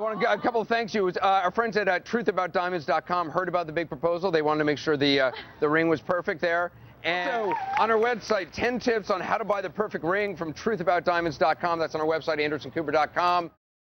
I want to, a couple of thanks you. Uh, our friends at uh, truthaboutdiamonds.com heard about the big proposal. They wanted to make sure the uh, the ring was perfect there. And so on our website, 10 tips on how to buy the perfect ring from truthaboutdiamonds.com. That's on our website, andersoncooper.com.